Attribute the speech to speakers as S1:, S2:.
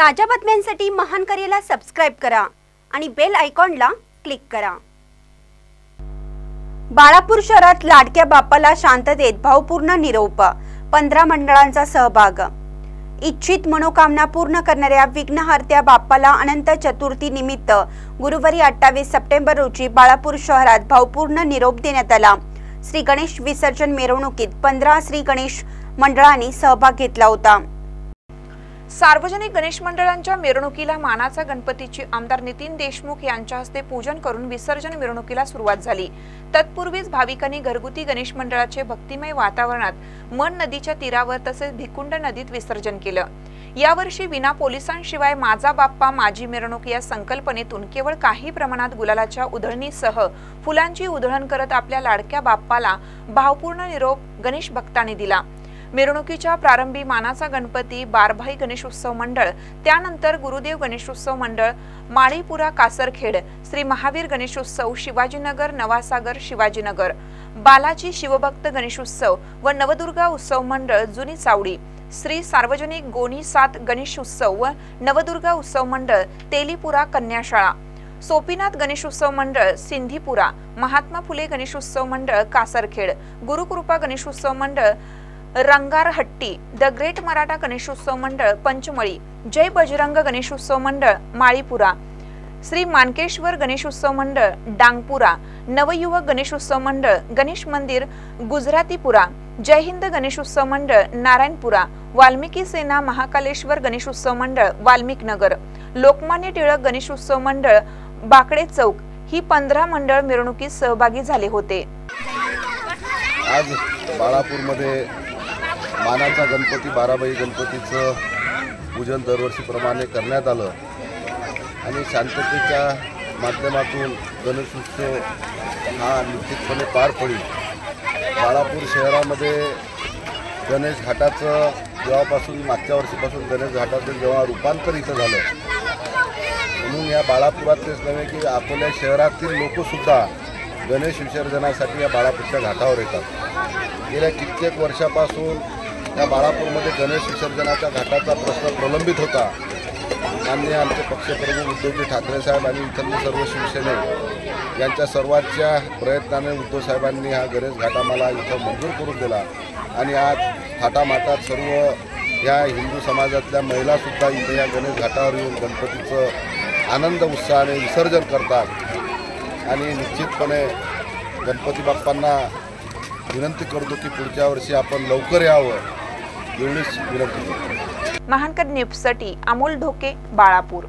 S1: ताज्या बातम्यांसाठी महान करेला सबस्क्राईब करा आणि बेल आयकॉनला क्लिक करा. बाळापूर शहरात लाडक्या बापाला शांततेत भावपूर्ण निरोप पंधरा मंडळांचा सहभाग. इच्छित मनोकामना पूर्ण करणाऱ्या विघ्नहर्त्या बाप्पाला अनंत चतुर्थी निमित्त गुरुवारी अठ्ठावीस सप्टेंबर रोजी बाळापूर शहरात भावपूर्ण निरोप देण्यात आला. श्री गणेश विसर्जन मिरवणुकीत पंधरा श्री गणेश मंडळांनी सहभाग घेतला होता.
S2: सार्वजनिक गणेश मंडळांच्या मिरवणुकीला मानाचा गणपतीची आमदार नितीन देशमुख यांच्या हस्ते पूजन करून विसर्जन मिरवणुकीला सुरुवात झाली. तत्पूर्वीच भाविकांनी घरगुती गणेश मंडळाचे भक्तिमय वातावरणात मन नदीच्या तीरावर तसेच भिकुंड नदीत विसर्जन केलं. यावर्षी विना पोलिसांशिवाय माझा बाप्पा माझी मिरवणूक या संकल्पनेतून केवळ काही प्रमाणात गुलालाच्या उधळणीसह फुलांची उधळण करत आपल्या लाडक्या बाप्पाला भावपूर्ण निरोप गणेश भक्तांनी दिला. मिरवणुकीच्या प्रारंभी मानाचा गणपती बारभाई गणेशोत्सव मंडळ त्यानंतर गुरुदेव गणेशोत्सव मंडळ माळीपुरा कासरखेड श्री महावीर गणेशोत्सव शिवाजीनगर नवासागर शिवाजीनगर. बालाजी शिवभक्त गणेशोत्सव व नवदुर्गा उत्सव मंडळ जुनी चावडी. श्री सार्वजनिक गोनी सात गणेशोत्सव व नवदुर्गा उत्सव मंडळ तेलीपुरा कन्याशाळा. सोपीनाथ गणेशोत्सव मंडळ सिंधीपुरा. महात्मा फुले गणेशोत्सव मंडळ कासरखेड. गुरुकृपा गणेशोत्सव मंडळ रंगारहट्टी द ग्रेट मराठा गणेशोत्सव मंडळ पंचमळी जय बजरंग गणेशोत्सव मंडळ माळीपुरा श्री मानकेश्वर गणेशोत्सव मंडळ डांगपुरा नवयुवक गणेशोत्सव मंडळ गणेश मंदिर गुजरातीपुरा जय हिंद गणेशोत्सव मंडळ नारायणपुरा वाल्मिकी सेना महाकालेश्वर गणेशोत्सव मंडळ वाल्मिक नगर लोकमान्य टिळक गणेशोत्सव मंडळ बाकडे चौक ही पंधरा मंडळ मिरवणुकीत सहभागी झाले होते.
S3: आज बाळापूरमध्ये मानाचा गणपती बाराबाई गणपतीचं पूजन दरवर्षीप्रमाणे करण्यात आलं. आणि शांततेच्या माध्यमातून गणेशोत्सव हा निश्चितपणे पार पडेल. बाळापूर शहरामध्ये गणेश घाटाचं जेव्हापासून मागच्या वर्षीपासून गणेश घाटाचं जेव्हा रूपांतर इथं झालं म्हणून या बाळापुरातलेच नव्हे की आपल्या शहरातील लोकसुद्धा गणेश विसर्जनासाठी या बाळापूरच्या घाटावर येतात. गेल्या कित्येक वर्षापासून या बाळापूरमध्ये गणेश विसर्जनाच्या घाटाचा प्रश्न प्रलंबित होता. माननीय आमचे पक्षप्रमुख उद्धवजी ठाकरे साहेब आणि इथले सर्व शिवसेने यांच्या सर्वांच्या प्रयत्नाने उद्धव साहेबांनी हा गणेश घाट आम्हाला इथं मंजूर करून दिला. आणि आज थाटामाटात सर्व या हिंदू समाजातल्या महिलासुद्धा इथे या गणेश घाटावर येऊन गणपतीचं आनंद उत्साहाने विसर्जन करतात. आणि निश्चितपणे गणपती बाप्पांना विनंती करतो की पुढच्या वर्षी आपण लवकर यावं. एवढीच विनंती. करतो
S2: महानकर न्यूजसाठी अमोल ढोके बाळापूर.